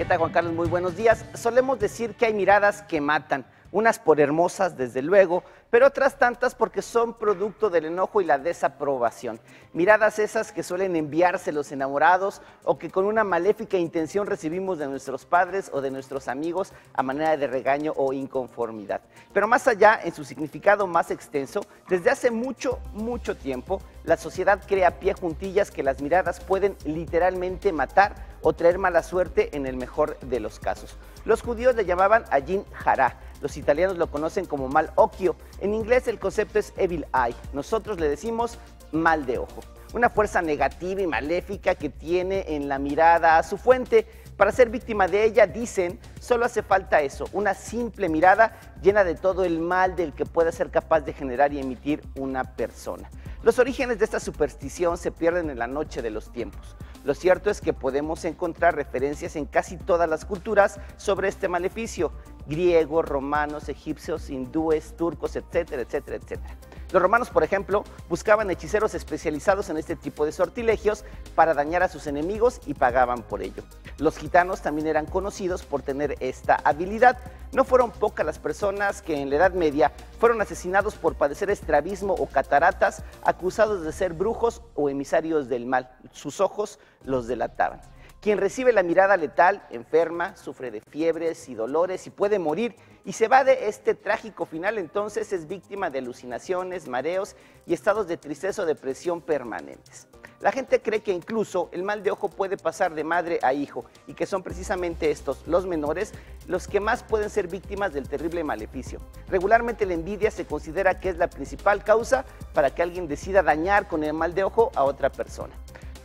¿Qué tal, Juan Carlos? Muy buenos días. Solemos decir que hay miradas que matan, unas por hermosas, desde luego, pero otras tantas porque son producto del enojo y la desaprobación. Miradas esas que suelen enviarse los enamorados o que con una maléfica intención recibimos de nuestros padres o de nuestros amigos a manera de regaño o inconformidad. Pero más allá, en su significado más extenso, desde hace mucho, mucho tiempo, la sociedad crea pie juntillas que las miradas pueden literalmente matar o traer mala suerte en el mejor de los casos. Los judíos le llamaban Ajin Hará, los italianos lo conocen como mal occhio. En inglés el concepto es evil eye. Nosotros le decimos mal de ojo. Una fuerza negativa y maléfica que tiene en la mirada a su fuente. Para ser víctima de ella, dicen, solo hace falta eso, una simple mirada llena de todo el mal del que pueda ser capaz de generar y emitir una persona. Los orígenes de esta superstición se pierden en la noche de los tiempos. Lo cierto es que podemos encontrar referencias en casi todas las culturas sobre este maleficio, griegos, romanos, egipcios, hindúes, turcos, etcétera, etcétera, etcétera. Los romanos, por ejemplo, buscaban hechiceros especializados en este tipo de sortilegios para dañar a sus enemigos y pagaban por ello. Los gitanos también eran conocidos por tener esta habilidad. No fueron pocas las personas que en la Edad Media fueron asesinados por padecer estrabismo o cataratas, acusados de ser brujos o emisarios del mal. Sus ojos los delataban. Quien recibe la mirada letal, enferma, sufre de fiebres y dolores y puede morir y se va de este trágico final, entonces es víctima de alucinaciones, mareos y estados de tristeza o depresión permanentes. La gente cree que incluso el mal de ojo puede pasar de madre a hijo y que son precisamente estos, los menores, los que más pueden ser víctimas del terrible maleficio. Regularmente la envidia se considera que es la principal causa para que alguien decida dañar con el mal de ojo a otra persona.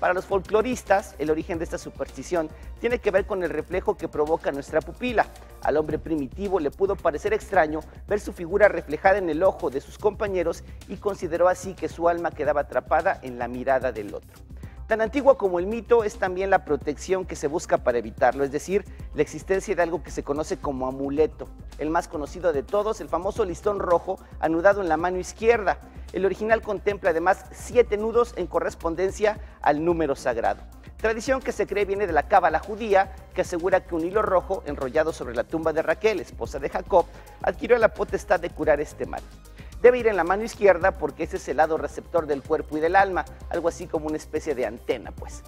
Para los folcloristas, el origen de esta superstición tiene que ver con el reflejo que provoca nuestra pupila. Al hombre primitivo le pudo parecer extraño ver su figura reflejada en el ojo de sus compañeros y consideró así que su alma quedaba atrapada en la mirada del otro. Tan antigua como el mito es también la protección que se busca para evitarlo, es decir, la existencia de algo que se conoce como amuleto. El más conocido de todos, el famoso listón rojo anudado en la mano izquierda. El original contempla además siete nudos en correspondencia al número sagrado. Tradición que se cree viene de la cábala judía, que asegura que un hilo rojo enrollado sobre la tumba de Raquel, esposa de Jacob, adquirió la potestad de curar este mal debe ir en la mano izquierda porque ese es el lado receptor del cuerpo y del alma, algo así como una especie de antena, pues.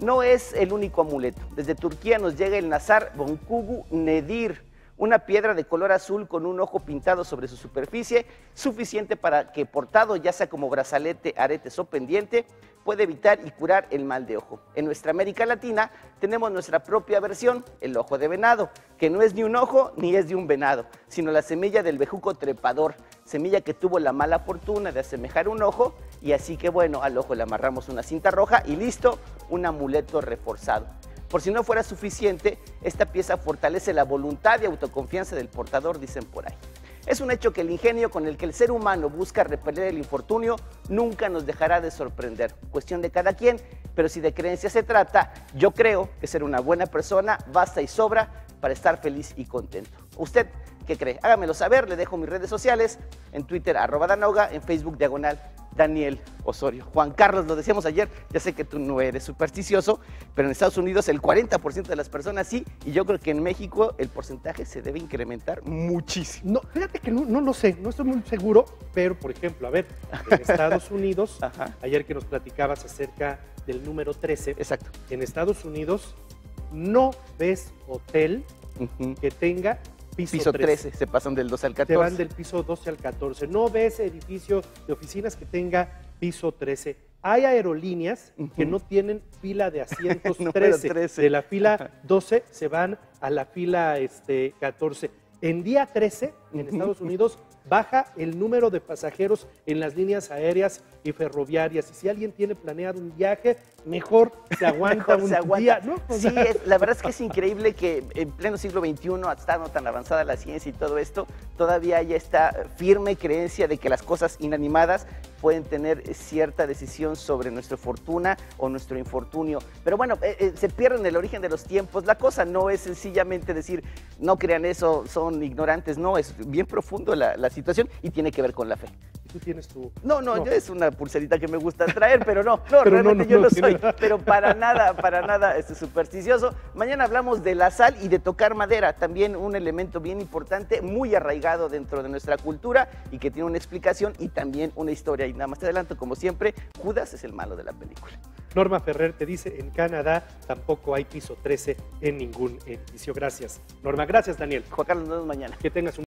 No es el único amuleto. Desde Turquía nos llega el Nazar Bonkugu Nedir, una piedra de color azul con un ojo pintado sobre su superficie, suficiente para que portado ya sea como brazalete, aretes o pendiente, puede evitar y curar el mal de ojo. En nuestra América Latina tenemos nuestra propia versión, el ojo de venado, que no es ni un ojo ni es de un venado, sino la semilla del bejuco trepador, semilla que tuvo la mala fortuna de asemejar un ojo y así que bueno, al ojo le amarramos una cinta roja y listo, un amuleto reforzado. Por si no fuera suficiente, esta pieza fortalece la voluntad y autoconfianza del portador, dicen por ahí. Es un hecho que el ingenio con el que el ser humano busca repeler el infortunio nunca nos dejará de sorprender. Cuestión de cada quien, pero si de creencia se trata, yo creo que ser una buena persona basta y sobra para estar feliz y contento. ¿Usted qué cree? Hágamelo saber, le dejo mis redes sociales, en Twitter arroba Danoga, en Facebook diagonal Daniel Osorio. Juan Carlos, lo decíamos ayer, ya sé que tú no eres supersticioso, pero en Estados Unidos el 40% de las personas sí, y yo creo que en México el porcentaje se debe incrementar muchísimo. No, fíjate que no, no lo sé, no estoy muy seguro, pero por ejemplo, a ver, en Estados Unidos, ayer que nos platicabas acerca del número 13, Exacto. en Estados Unidos no ves hotel que tenga piso, 13. Se pasan del 12 al 14. Se van del piso 12 al 14. No ves edificio de oficinas que tenga piso 13. Hay aerolíneas que no tienen fila de asientos 13. De la fila 12 se van a la fila este, 14. En día 13, en Estados Unidos, baja el número de pasajeros en las líneas aéreas y ferroviarias. Y si alguien tiene planeado un viaje, mejor se aguanta un día. ¿no? sí, la verdad es que es increíble que en pleno siglo XXI, estando tan avanzada la ciencia y todo esto, todavía haya esta firme creencia de que las cosas inanimadas pueden tener cierta decisión sobre nuestra fortuna o nuestro infortunio. Pero bueno, eh, eh, se pierde en el origen de los tiempos. La cosa no es sencillamente decir, no crean eso, son ignorantes. No, es bien profundo la, la situación y tiene que ver con la fe. tú tienes tu... No, no, yo es una pulserita que me gusta traer, pero no, no, realmente yo no, soy, pero para nada, para nada este, supersticioso. Mañana hablamos de la sal y de tocar madera, también un elemento bien importante, muy arraigado dentro de nuestra cultura y que tiene una explicación y también una historia. Y nada más te adelanto, como siempre, Judas es el malo de la película. Norma Ferrer te dice, en Canadá tampoco hay piso 13 en ningún edificio. Gracias. Norma, gracias Daniel. Juan Carlos, nos vemos mañana. Que tengas un